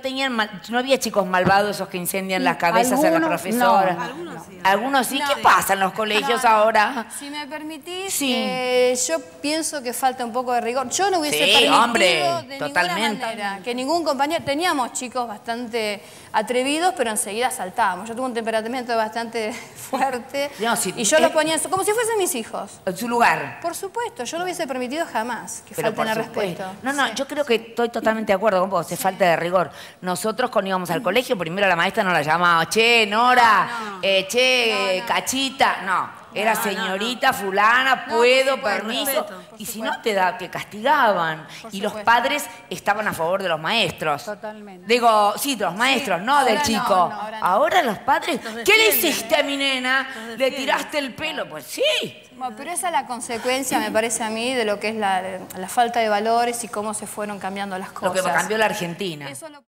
tenían, mal- no había chicos malvados esos que incendian las cabezas a las profesoras. no, Algunos sí. Algunos sí. ¿Qué pasa en los colegios ahora? Si me permitís, Sí. eh, yo pienso que falta un poco de rigor. Yo no hubiese Sí, permitido hombre, de totalmente. ninguna manera que ningún compañero... Teníamos chicos bastante atrevidos, pero enseguida saltábamos. Yo tuve un temperamento bastante fuerte No, si- y yo eh, los ponía como si fuesen mis hijos. En su lugar. Por supuesto, yo no hubiese permitido jamás que Pero falten al respeto. No, no, yo creo que estoy totalmente de acuerdo con vos, se falta de rigor. Nosotros cuando íbamos al colegio, primero la maestra nos la llamaba, che, Nora, eh, che, Cachita, no. Era señorita fulana, puedo, permiso. y si no te da, te castigaban. y los padres estaban a favor de los maestros. Totalmente. Digo, sí, de los maestros, no del ahora no, chico. no, ahora no. ahora los padres, ¿qué le hiciste a mi nena? ¿Le tiraste el pelo? Pues sí. Bueno, pero esa es la consecuencia, me parece a mí, de lo que es la, la falta de valores y cómo se fueron cambiando las Lo cosas. que cambió la Argentina. Lo-